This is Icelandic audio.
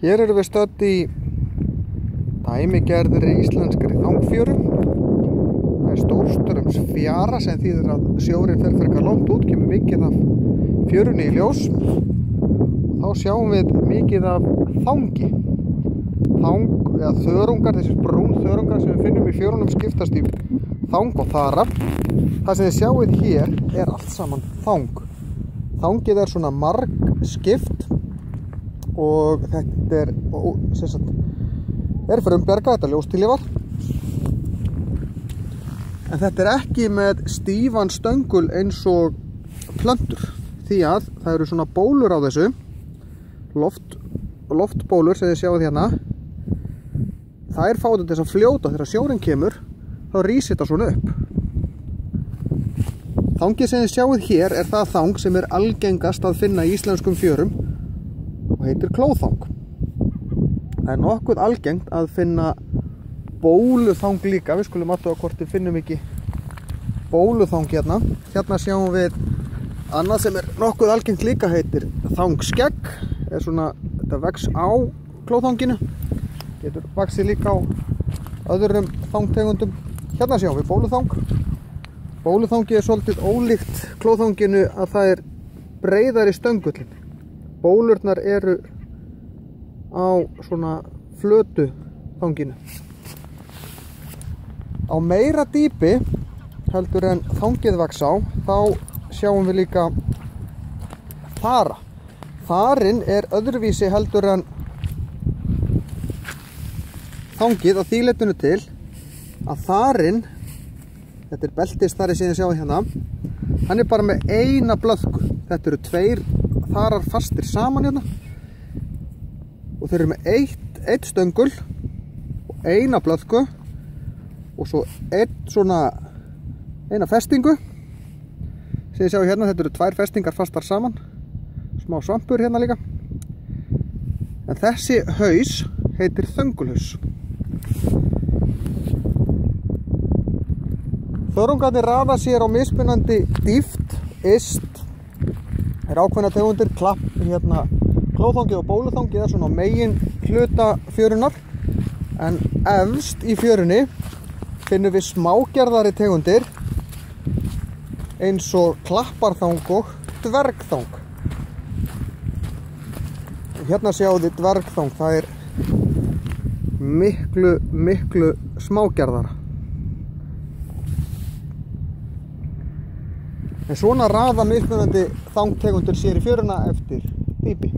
Hér erum við stödd í dæmigerðri íslenskri þangfjöru. Það er stórströms fjara sem þýðir að sjórin fer frekar langt út, kemur mikið af fjörunni í ljós. Þá sjáum við mikið af þangi. Þang, eða þörungar, þessi brún þörungar sem við finnum í fjörunum skiptast í þang og þara. Það sem þið sjáuð hér er allt saman þang. Þangið er svona marg skipt og þetta er sem sagt, er frumbjarga, þetta er ljóstilífar en þetta er ekki með stífan stöngul eins og plöndur því að það eru svona bólur á þessu. Loft, loftbólur sem þið sjáum hérna. Það er fátum þess að fljóta þegar sjórin kemur þá rýsir þetta svona upp. Þangið sem þið sjáuð hér er það þang sem er algengast að finna í íslenskum fjörum og heitir klóþang. Það er nokkuð algengt að finna bóluþang líka, við skulum aðtóa hvort við finnum ekki bóluþang hérna. Hérna sjáum við annað sem er nokkuð algengt líka heitir þangskegg, er svona, þetta vex á klóþanginu, getur vaksið líka á öðrum þangtegundum. Hérna sjáum við bóluþang. Bóluþangi er svolítið ólíkt klóþanginu að það er breyðar í stöngullin. Bólurnar eru á svona flötu þanginu. Á meira dýpi heldur en þangið vaks á, þá sjáum við líka þara. Þarin er öðruvísi heldur en þangið á þýletinu til að þarin þetta er beltistari sem ég sjá hérna hann er bara með eina blöðku þetta eru tveir þarar fastir saman hérna. Og þeir eru með eitt, eitt stöngul og eina blöðku og svo einn svona eina festingu. Sem ég sjá hérna, þetta eru tvær festingar fastar saman. Smá svampur hérna líka. En þessi haus heitir þöngulhaus. Þörungarnir rafa sér á mismunandi dýft, ist, er ákveðna tegundir, klapp, hérna, klóþangi og bóluþangi er svona megin hluta fjörunar en efst í fjörunni finnum við smágerðari tegundir eins og klapparþang og dvergþang. Hérna sjáum við dvergþang, það er miklu, miklu smágerðara. En svona raða mismunandi þangtegundur sér í fjöruna eftir dýpi.